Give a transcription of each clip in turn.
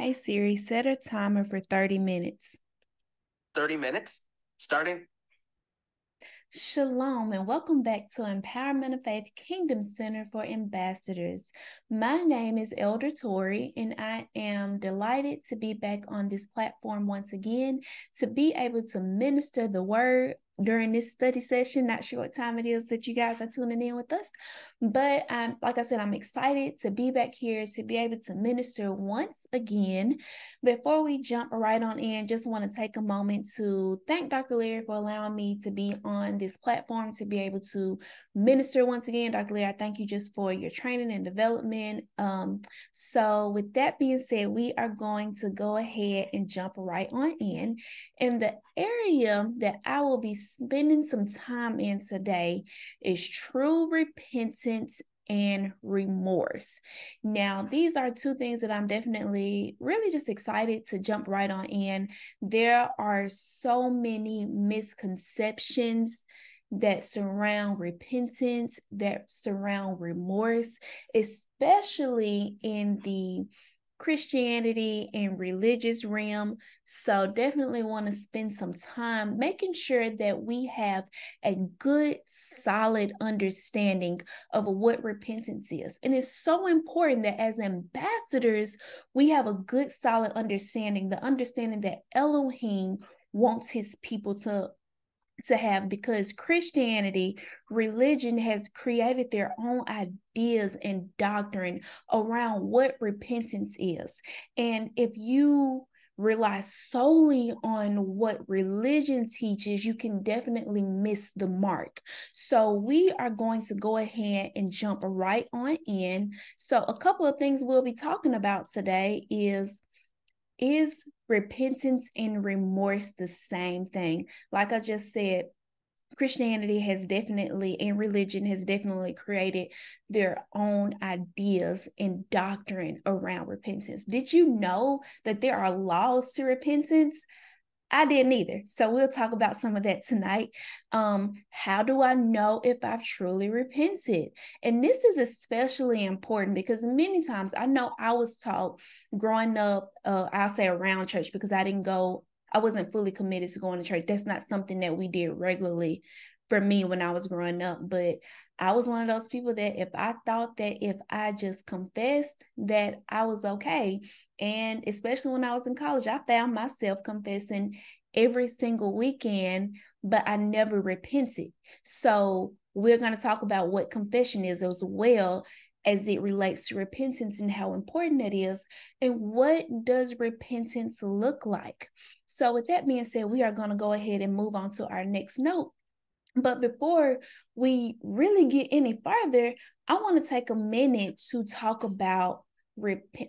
Hey Siri, set a timer for 30 minutes. 30 minutes starting. Shalom and welcome back to Empowerment of Faith Kingdom Center for Ambassadors. My name is Elder Tori, and I am delighted to be back on this platform once again to be able to minister the word during this study session. Not sure what time it is that you guys are tuning in with us, but um, like I said, I'm excited to be back here to be able to minister once again. Before we jump right on in, just want to take a moment to thank Dr. Larry for allowing me to be on this platform to be able to minister once again. Dr. Larry, I thank you just for your training and development. Um, so, with that being said, we are going to go ahead and jump right on in. And the area that I will be spending some time in today is true repentance and remorse. Now, these are two things that I'm definitely really just excited to jump right on in. There are so many misconceptions that surround repentance, that surround remorse, especially in the Christianity and religious realm. So, definitely want to spend some time making sure that we have a good, solid understanding of what repentance is. And it's so important that as ambassadors, we have a good, solid understanding the understanding that Elohim wants his people to to have because Christianity, religion has created their own ideas and doctrine around what repentance is. And if you rely solely on what religion teaches, you can definitely miss the mark. So, we are going to go ahead and jump right on in. So, a couple of things we'll be talking about today is is repentance and remorse the same thing? Like I just said, Christianity has definitely and religion has definitely created their own ideas and doctrine around repentance. Did you know that there are laws to repentance? I didn't either. So we'll talk about some of that tonight. Um, how do I know if I've truly repented? And this is especially important because many times I know I was taught growing up, uh, I'll say around church because I didn't go, I wasn't fully committed to going to church. That's not something that we did regularly for me when I was growing up. But I was one of those people that if I thought that if I just confessed that I was okay, and especially when I was in college, I found myself confessing every single weekend, but I never repented. So we're going to talk about what confession is as well as it relates to repentance and how important that is and what does repentance look like so with that being said we are going to go ahead and move on to our next note but before we really get any further, I want to take a minute to talk about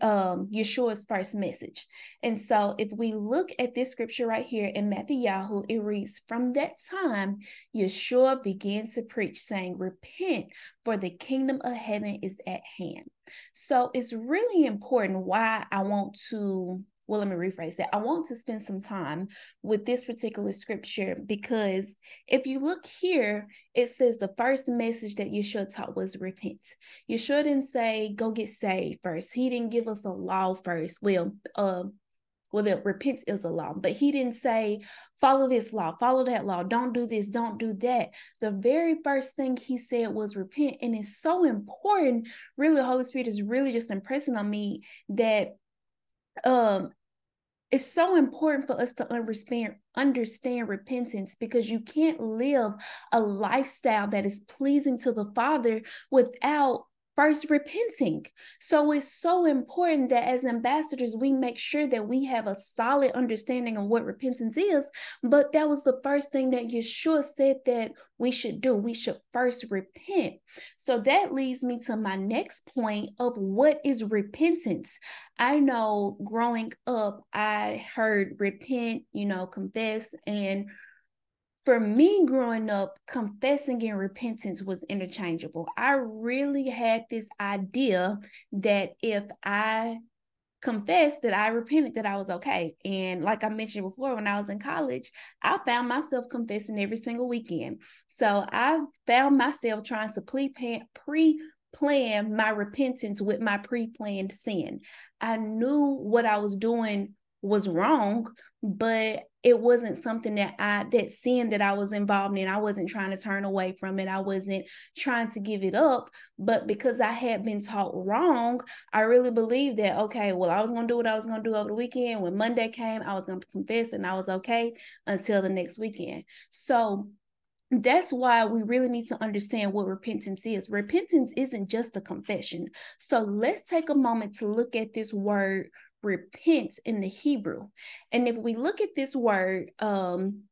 um, Yeshua's first message. And so, if we look at this scripture right here in Mattityahu, it reads, From that time, Yeshua began to preach, saying, Repent, for the kingdom of heaven is at hand. So, it's really important why I want to well, let me rephrase that. I want to spend some time with this particular scripture because if you look here, it says the first message that Yeshua taught was repent. Yeshua didn't say go get saved first. He didn't give us a law first. Well, uh, well, the repent is a law, but he didn't say follow this law, follow that law, don't do this, don't do that. The very first thing he said was repent, and it's so important. Really, the Holy Spirit is really just impressing on me that um it's so important for us to understand understand repentance because you can't live a lifestyle that is pleasing to the father without first repenting. So it's so important that as ambassadors, we make sure that we have a solid understanding of what repentance is. But that was the first thing that Yeshua said that we should do. We should first repent. So that leads me to my next point of what is repentance. I know growing up, I heard repent, you know, confess, and for me growing up, confessing and repentance was interchangeable. I really had this idea that if I confessed that I repented that I was okay. And like I mentioned before, when I was in college, I found myself confessing every single weekend. So I found myself trying to pre plan my repentance with my pre-planned sin. I knew what I was doing was wrong, but it wasn't something that I that sin that I was involved in. I wasn't trying to turn away from it. I wasn't trying to give it up, but because I had been taught wrong, I really believed that okay, well, I was going to do what I was going to do over the weekend. When Monday came, I was going to confess and I was okay until the next weekend. So that's why we really need to understand what repentance is. Repentance isn't just a confession. So let's take a moment to look at this word repent in the Hebrew. And if we look at this word, um,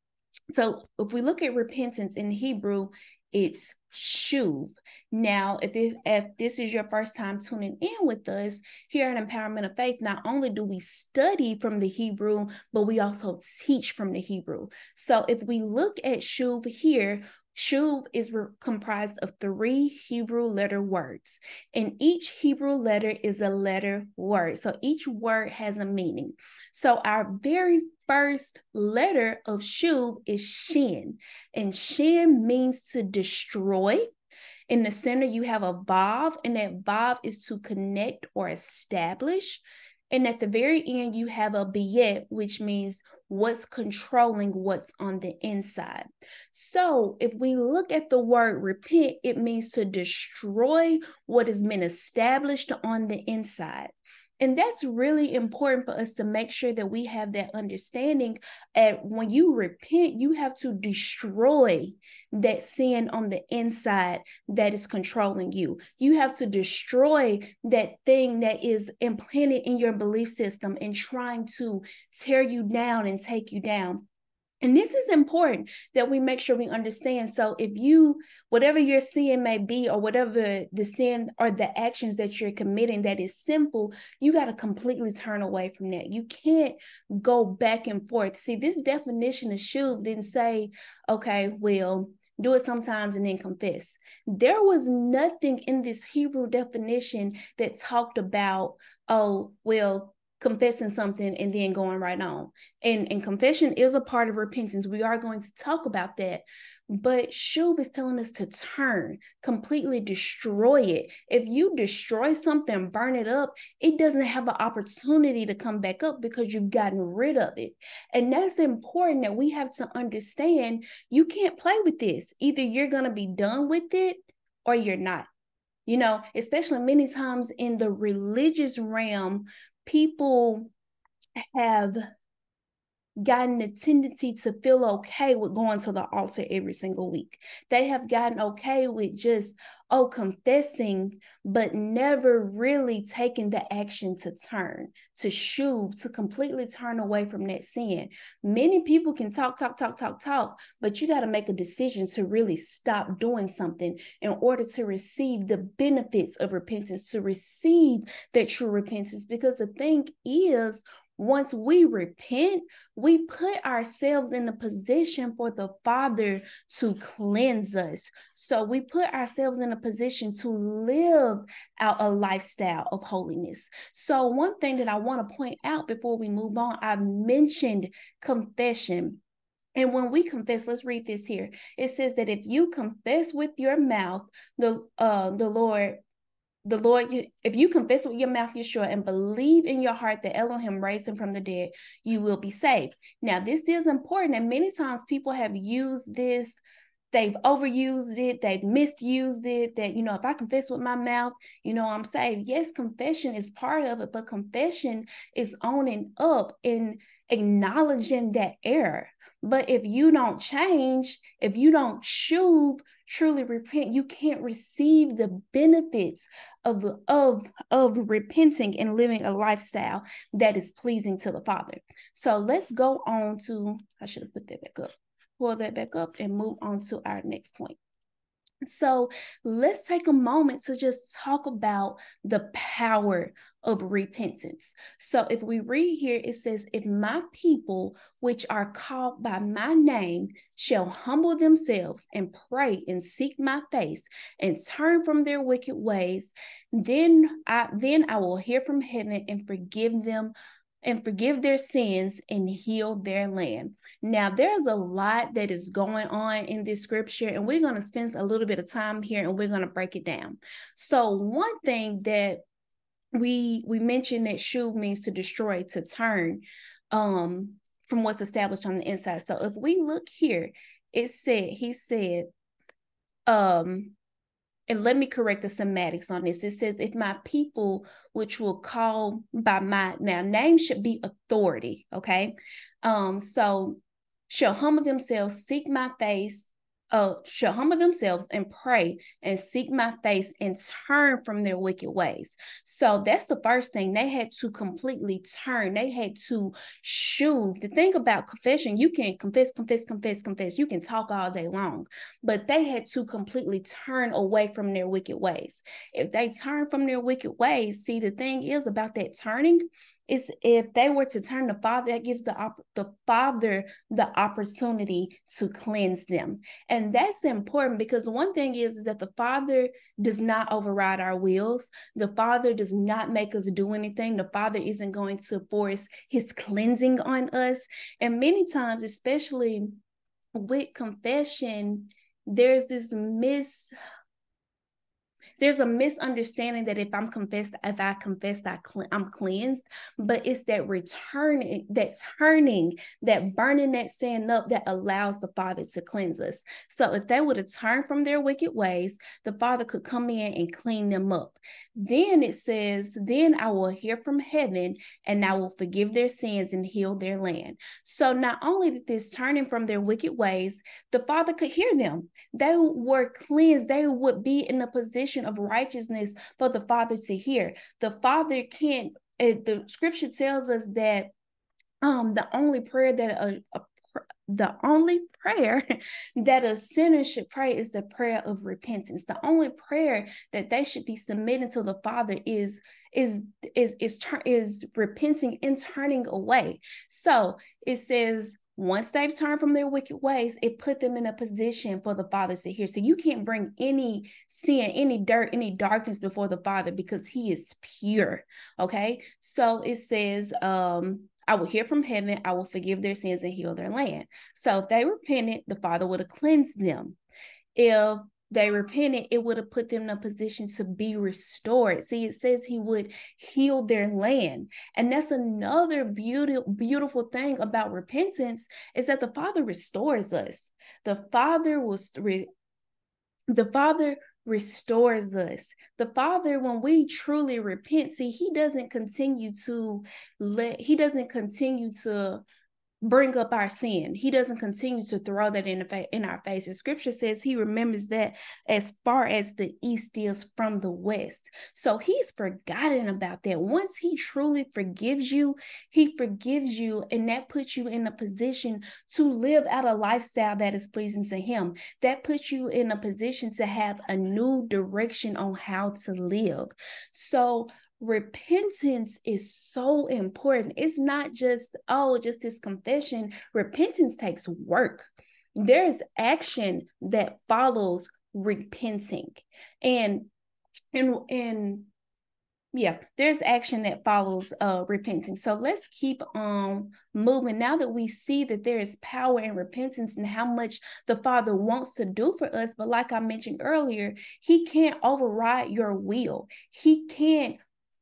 so if we look at repentance in Hebrew, it's shuv. Now, if this, if this is your first time tuning in with us here at Empowerment of Faith, not only do we study from the Hebrew, but we also teach from the Hebrew. So if we look at shuv here, Shuv is re- comprised of three Hebrew letter words, and each Hebrew letter is a letter word. So each word has a meaning. So our very first letter of Shuv is Shin, and Shin means to destroy. In the center, you have a Vav, and that Vav is to connect or establish. And at the very end, you have a Biyet, which means what's controlling what's on the inside. So, if we look at the word repent, it means to destroy what has been established on the inside. And that's really important for us to make sure that we have that understanding. And when you repent, you have to destroy that sin on the inside that is controlling you. You have to destroy that thing that is implanted in your belief system and trying to tear you down and take you down. And this is important that we make sure we understand. So, if you, whatever your sin may be, or whatever the sin or the actions that you're committing that is sinful, you got to completely turn away from that. You can't go back and forth. See, this definition of shuv didn't say, okay, well, do it sometimes and then confess. There was nothing in this Hebrew definition that talked about, oh, well, confessing something and then going right on. And, and confession is a part of repentance. We are going to talk about that. But Shuv is telling us to turn, completely destroy it. If you destroy something, burn it up, it doesn't have an opportunity to come back up because you've gotten rid of it. And that's important that we have to understand you can't play with this. Either you're going to be done with it or you're not you know, especially many times in the religious realm, people have gotten a tendency to feel okay with going to the altar every single week. They have gotten okay with just, oh, confessing, but never really taking the action to turn, to shuv, to completely turn away from that sin. Many people can talk, talk, talk, talk, talk, but you got to make a decision to really stop doing something in order to receive the benefits of repentance, to receive that true repentance. Because the thing is, once we repent, we put ourselves in a position for the Father to cleanse us. So we put ourselves in a position to live out a lifestyle of holiness. So, one thing that I want to point out before we move on, I've mentioned confession. And when we confess, let's read this here. It says that if you confess with your mouth the uh, the Lord the Lord, if you confess with your mouth Yeshua and believe in your heart that Elohim raised him from the dead, you will be saved. Now, this is important, and many times people have used this, they've overused it, they've misused it. That, you know, if I confess with my mouth, you know, I'm saved. Yes, confession is part of it, but confession is owning up and acknowledging that error. But if you don't change, if you don't choose, truly repent, you can't receive the benefits of, of, of repenting and living a lifestyle that is pleasing to the Father. So let's go on to, I should have put that back up, pull that back up and move on to our next point. So let's take a moment to just talk about the power of repentance. So if we read here, it says, If my people, which are called by my name, shall humble themselves and pray and seek my face and turn from their wicked ways, then I then I will hear from heaven and forgive them and forgive their sins and heal their land. Now, there's a lot that is going on in this scripture, and we're going to spend a little bit of time here and we're going to break it down. So, one thing that we we mentioned that shuv means to destroy, to turn um from what's established on the inside. So if we look here, it said he said um and let me correct the semantics on this. It says, if my people, which will call by my now name should be authority. Okay. Um, so shall humble themselves, seek my face, uh, shall humble themselves and pray and seek my face and turn from their wicked ways. So that's the first thing. They had to completely turn. They had to shuv. The thing about confession, you can confess, confess, confess, confess. You can talk all day long, but they had to completely turn away from their wicked ways. If they turn from their wicked ways, see, the thing is about that turning is if they were to turn the father that gives the op- the father the opportunity to cleanse them. And that's important because one thing is, is that the father does not override our wills. The father does not make us do anything. The father isn't going to force his cleansing on us. And many times especially with confession there's this mis there's a misunderstanding that if I'm confessed, if I confess that I'm cleansed, but it's that returning, that turning, that burning that sin up that allows the Father to cleanse us. So if they would have turned from their wicked ways, the Father could come in and clean them up. Then it says, Then I will hear from heaven and I will forgive their sins and heal their land. So not only did this turning from their wicked ways, the Father could hear them. They were cleansed. They would be in a position of righteousness for the Father to hear. The Father can't, uh, the scripture tells us that um the only prayer that a, a the only prayer that a sinner should pray is the prayer of repentance. The only prayer that they should be submitting to the Father is is is is is repenting and turning away. So it says once they've turned from their wicked ways, it put them in a position for the Father to hear. So you can't bring any sin, any dirt, any darkness before the Father because He is pure. Okay. So it says, um, I will hear from heaven, I will forgive their sins and heal their land. So if they repented, the Father would have cleansed them. If they repented, it would have put them in a position to be restored. See, it says he would heal their land. And that's another beautiful, beautiful thing about repentance is that the Father restores us. The Father was re- the Father restores us. The Father, when we truly repent, see, He doesn't continue to let, He doesn't continue to bring up our sin. He doesn't continue to throw that in, fa- in our faces. Scripture says he remembers that as far as the east is from the west. So he's forgotten about that. Once he truly forgives you, he forgives you, and that puts you in a position to live out a lifestyle that is pleasing to him. That puts you in a position to have a new direction on how to live. So repentance is so important. It's not just, oh, just this confession. Repentance takes work. There's action that follows repenting. And and and yeah there's action that follows uh repenting so let's keep on moving now that we see that there is power in repentance and how much the father wants to do for us but like i mentioned earlier he can't override your will he can't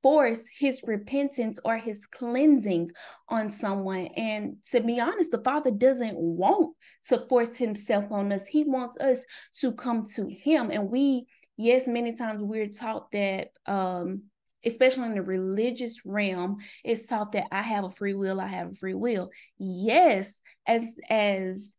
force his repentance or his cleansing on someone. And to be honest, the Father doesn't want to force himself on us. He wants us to come to him. And we, yes, many times we're taught that um especially in the religious realm, it's taught that I have a free will, I have a free will. Yes, as as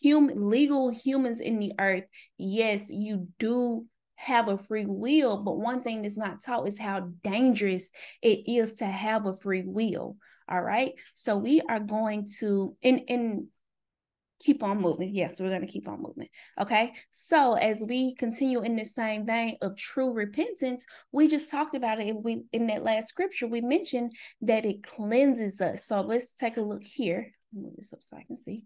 human legal humans in the earth, yes, you do have a free will, but one thing that's not taught is how dangerous it is to have a free will. All right. So we are going to and and keep on moving. Yes, we're going to keep on moving. Okay. So as we continue in the same vein of true repentance, we just talked about it. We in that last scripture, we mentioned that it cleanses us. So let's take a look here. Move this up so I can see.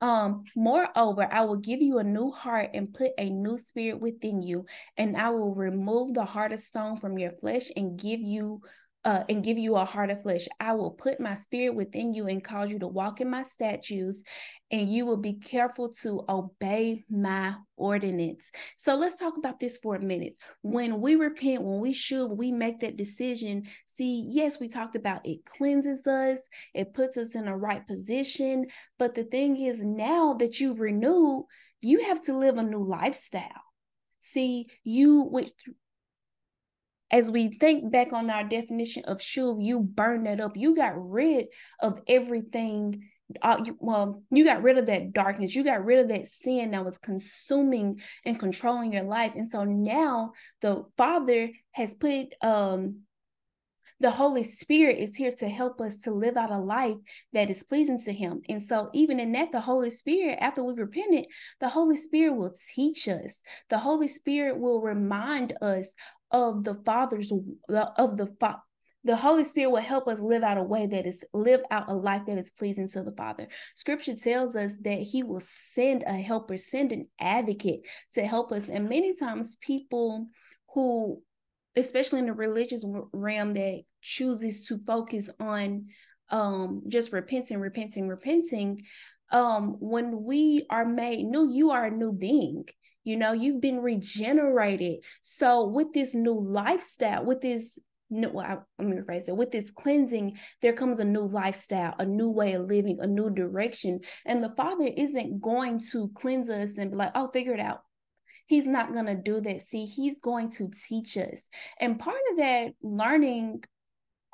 Um, moreover, I will give you a new heart and put a new spirit within you, and I will remove the heart of stone from your flesh and give you uh, and give you a heart of flesh. I will put my spirit within you and cause you to walk in my statutes, and you will be careful to obey my ordinance. So let's talk about this for a minute. When we repent, when we should, we make that decision. See, yes, we talked about it cleanses us, it puts us in a right position. But the thing is, now that you've renewed, you have to live a new lifestyle. See, you which as we think back on our definition of shuv, you burn that up. You got rid of everything. Uh, you, well, you got rid of that darkness. You got rid of that sin that was consuming and controlling your life. And so now the Father has put um the Holy Spirit is here to help us to live out a life that is pleasing to Him. And so, even in that, the Holy Spirit, after we've repented, the Holy Spirit will teach us. The Holy Spirit will remind us of the Father's of the fa- the Holy Spirit will help us live out a way that is live out a life that is pleasing to the Father. Scripture tells us that He will send a helper, send an advocate to help us. And many times, people who, especially in the religious realm, that chooses to focus on um just repenting, repenting, repenting. Um, when we are made new, you are a new being you know, you've been regenerated. So, with this new lifestyle, with this no, well, let me rephrase it. With this cleansing, there comes a new lifestyle, a new way of living, a new direction. And the Father isn't going to cleanse us and be like, oh, figure it out. He's not going to do that. See, He's going to teach us. And part of that learning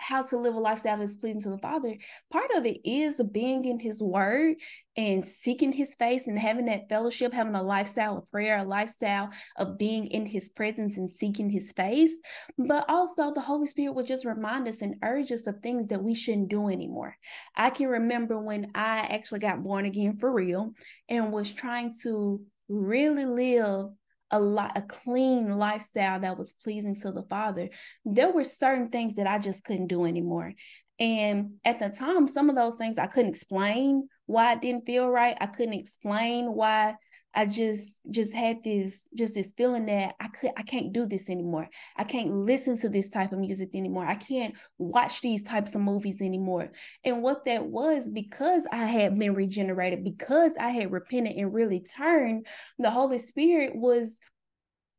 how to live a lifestyle that's pleasing to the Father, part of it is being in His Word and seeking His face and having that fellowship, having a lifestyle of prayer, a lifestyle of being in His presence and seeking His face. But also, the Holy Spirit will just remind us and urge us of things that we shouldn't do anymore. I can remember when I actually got born again for real and was trying to really live a lot a clean lifestyle that was pleasing to the father there were certain things that i just couldn't do anymore. And at the time some of those things i couldn't explain why it didn't feel right. I couldn't explain why I just just had this just this feeling that I could I can't do this anymore. I can't listen to this type of music anymore. I can't watch these types of movies anymore. And what that was because I had been regenerated, because I had repented and really turned, the Holy Spirit was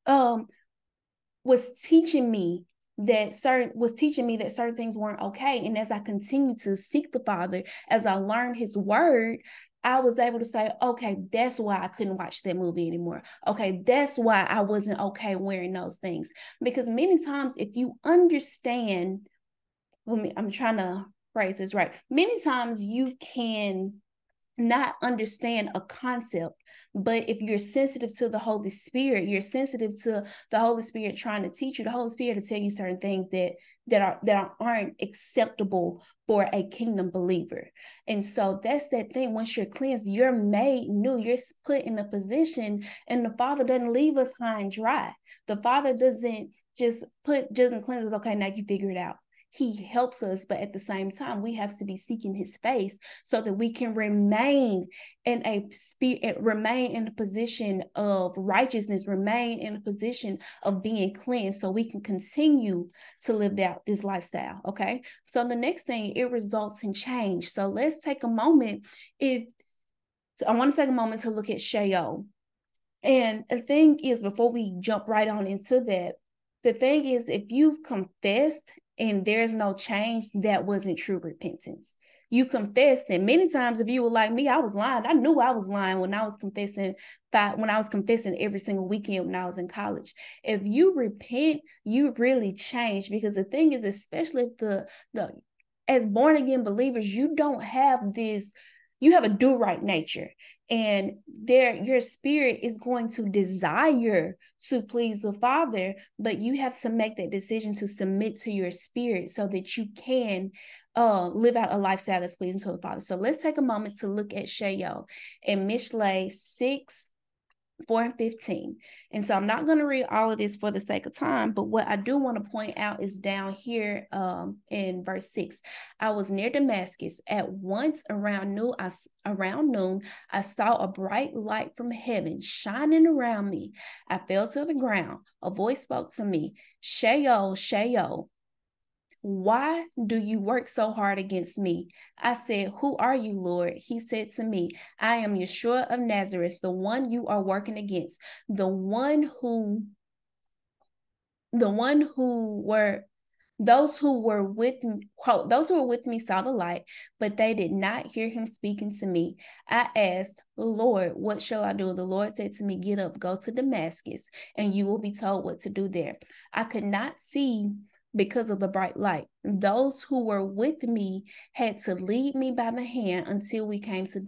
um was teaching me that certain was teaching me that certain things weren't okay and as i continued to seek the father as i learned his word I was able to say, okay, that's why I couldn't watch that movie anymore. Okay, that's why I wasn't okay wearing those things. Because many times, if you understand, let me, I'm trying to phrase this right. Many times you can not understand a concept but if you're sensitive to the holy spirit you're sensitive to the holy spirit trying to teach you the holy spirit to tell you certain things that that are that aren't acceptable for a kingdom believer. And so that's that thing once you're cleansed you're made new. You're put in a position and the father doesn't leave us high and dry. The father doesn't just put doesn't cleanse us. Okay now you figure it out he helps us, but at the same time, we have to be seeking his face so that we can remain in a spirit, eh, remain in a position of righteousness, remain in a position of being cleansed so we can continue to live out this lifestyle. Okay. So the next thing, it results in change. So let's take a moment. If so I want to take a moment to look at Shaol. And the thing is, before we jump right on into that, the thing is, if you've confessed and there's no change, that wasn't true repentance. You confess that many times if you were like me, I was lying. I knew I was lying when I was confessing that when I was confessing every single weekend when I was in college. If you repent, you really change because the thing is, especially if the the as born again believers, you don't have this you have a do right nature and there your spirit is going to desire to please the father but you have to make that decision to submit to your spirit so that you can uh, live out a lifestyle that's pleasing to the father. So let's take a moment to look at Shaol and Mishle 6 4 and 15. And so I'm not going to read all of this for the sake of time, but what I do want to point out is down here um, in verse 6. I was near Damascus. At once around noon, I, around noon, I saw a bright light from heaven shining around me. I fell to the ground. A voice spoke to me, Shaol, Shaol, Why do you work so hard against me? I said, Who are you, Lord? He said to me, I am Yeshua of Nazareth, the one you are working against, the one who the one who were those who were with me, quote, those who were with me saw the light, but they did not hear him speaking to me. I asked, Lord, what shall I do? The Lord said to me, Get up, go to Damascus, and you will be told what to do there. I could not see because of the bright light. Those who were with me had to lead me by the hand until we came to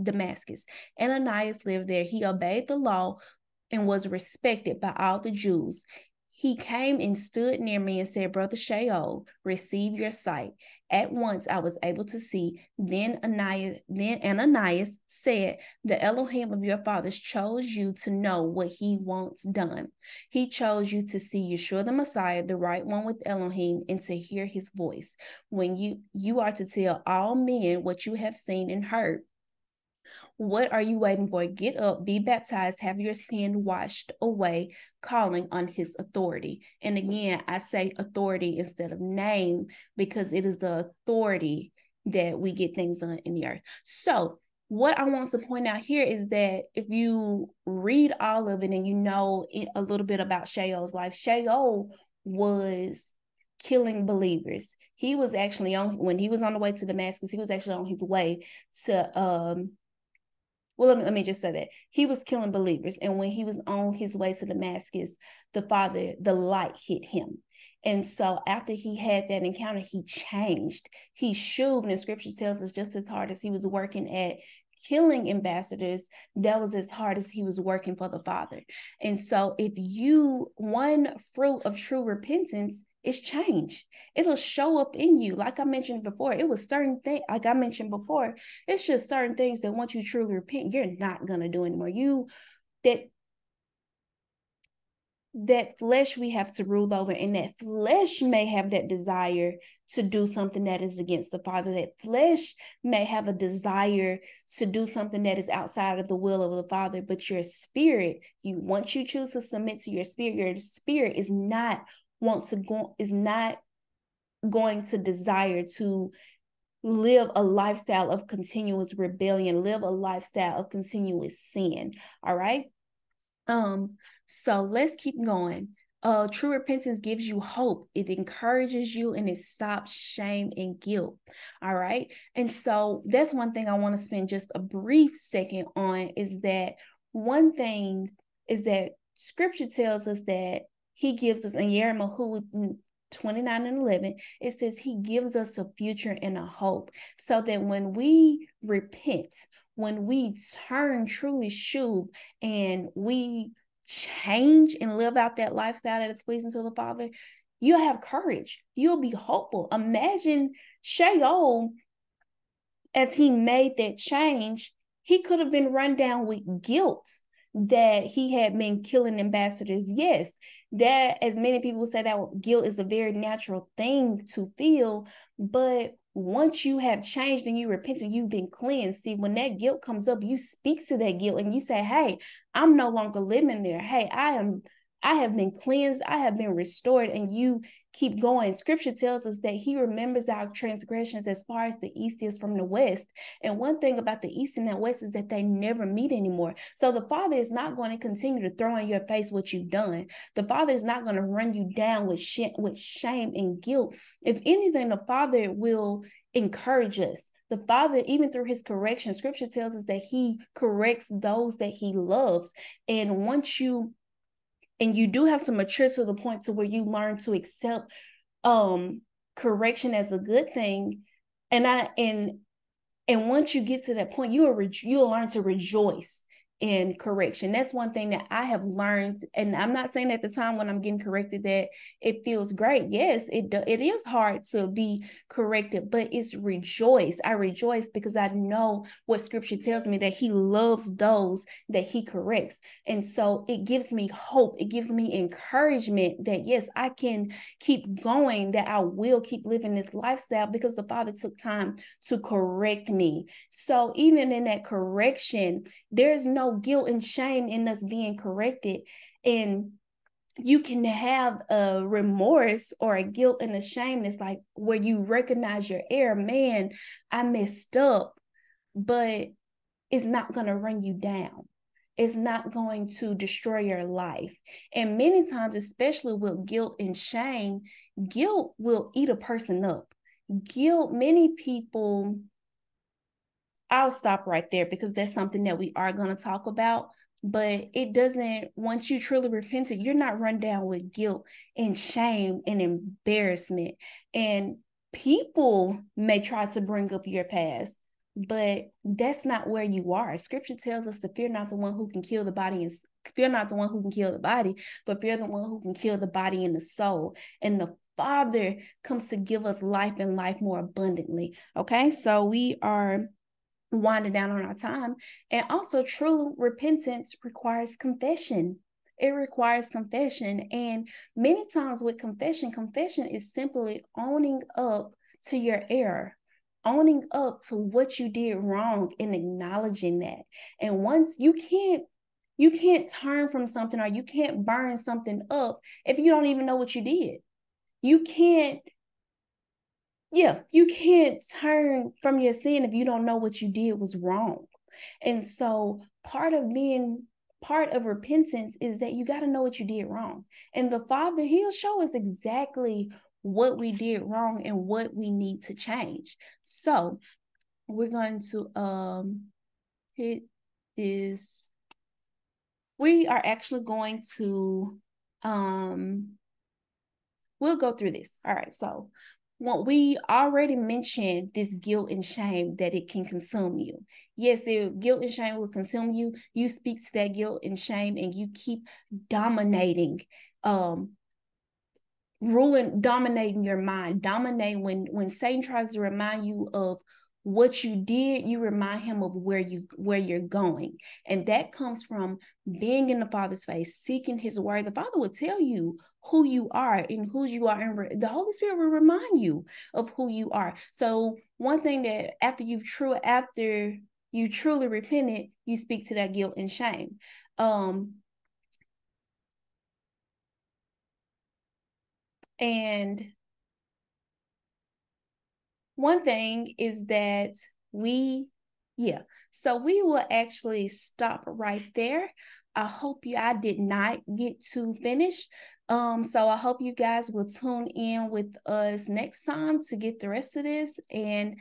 Damascus. Ananias lived there. He obeyed the law and was respected by all the Jews he came and stood near me and said, Brother Shaol, receive your sight. At once I was able to see. Then Ananias, then Ananias said, The Elohim of your fathers chose you to know what he wants done. He chose you to see Yeshua the Messiah, the right one with Elohim, and to hear his voice. When you you are to tell all men what you have seen and heard. What are you waiting for? Get up, be baptized, have your sin washed away, calling on his authority. And again, I say authority instead of name because it is the authority that we get things done in the earth. So, what I want to point out here is that if you read all of it and you know a little bit about Shaol's life, Shaol was killing believers. He was actually on when he was on the way to Damascus, he was actually on his way to um well, let me, let me just say that he was killing believers. And when he was on his way to Damascus, the Father, the light hit him. And so after he had that encounter, he changed. He shoved, and scripture tells us just as hard as he was working at killing ambassadors, that was as hard as he was working for the Father. And so if you, one fruit of true repentance is change. It'll show up in you. Like I mentioned before, it was certain things, like I mentioned before, it's just certain things that once you truly repent, you're not gonna do anymore. You that that flesh we have to rule over, and that flesh may have that desire to do something that is against the Father. That flesh may have a desire to do something that is outside of the will of the Father, but your spirit, you once you choose to submit to your spirit, your spirit is not want to go is not going to desire to live a lifestyle of continuous rebellion live a lifestyle of continuous sin all right? Um so let's keep going. Uh true repentance gives you hope. It encourages you and it stops shame and guilt all right? And so that's one thing i want to spend just a brief second on is that one thing is that scripture tells us that he gives us in Jeremiah 29 and 11, it says he gives us a future and a hope. So that when we repent, when we turn truly shuv and we change and live out that lifestyle that is pleasing to the Father, you'll have courage. You'll be hopeful. Imagine Shaol, as he made that change, he could have been run down with guilt that he had been killing ambassadors. Yes, that as many people say that guilt is a very natural thing to feel, but once you have changed and you repent and you've been cleansed, see, when that guilt comes up, you speak to that guilt and you say, Hey, I'm no longer living there. Hey, I am I have been cleansed, I have been restored, and you keep going. Scripture tells us that He remembers our transgressions as far as the east is from the west. And one thing about the east and the west is that they never meet anymore. So the Father is not going to continue to throw in your face what you've done. The Father is not going to run you down with sh- with shame and guilt. If anything, the Father will encourage us. The Father, even through his correction, scripture tells us that he corrects those that he loves. And once you and you do have to mature to the point to where you learn to accept um correction as a good thing. And i and and once you get to that point you'll re- you'll learn to rejoice in correction. That's one thing that I have learned. And I'm not saying at the time when I'm getting corrected that it feels great. Yes, it it is hard to be corrected, but it's rejoice. I rejoice because I know what scripture tells me that he loves those that he corrects. And so it gives me hope. It gives me encouragement that yes, I can keep going, that I will keep living this lifestyle because the Father took time to correct me. So even in that correction, there's no guilt and shame in us being corrected. And you can have a remorse or a guilt and a shame that's like where you recognize your error man i messed up but it's not going to run you down. It's not going to destroy your life. And many times especially with guilt and shame guilt will eat a person up. Guilt many people i'll stop right there because that's something that we are going to talk about but it doesn't once you truly repent it you're not run down with guilt and shame and embarrassment. And people may try to bring up your past but that's not where you are. Scripture tells us to fear not the one who can kill the body and fear not the one who can kill the body but fear the one who can kill the body and the soul. And the father comes to give us life and life more abundantly. Okay so we are winding down on our time. And also, true repentance requires confession. It requires confession. And many times with confession, confession is simply owning up to your error, owning up to what you did wrong and acknowledging that. And once you can't you can't turn from something or you can't burn something up if you don't even know what you did. You can't yeah, you can't turn from your sin if you don't know what you did was wrong. And so part of being part of repentance is that you got to know what you did wrong. And the Father, He'll show us exactly what we did wrong and what we need to change. So we're going to um it is we are actually going to um we'll go through this. All right. So what we already mentioned this guilt and shame that it can consume you. Yes, it, guilt and shame will consume you. You speak to that guilt and shame and you keep dominating um ruling dominating your mind dominate when when satan tries to remind you of what you did you remind him of where you where you're going. And that comes from being in the father's face seeking his word. The father will tell you who you are and who you are and the holy spirit will remind you of who you are. So one thing that after you've true after you truly repented you speak to that guilt and shame. Um and one thing is that we, yeah, so we will actually stop right there. I hope you, I did not get to finish. Um, so I hope you guys will tune in with us next time to get the rest of this. And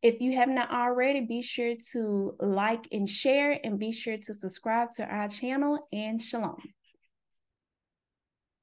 if you have not already, be sure to like and share and be sure to subscribe to our channel and shalom.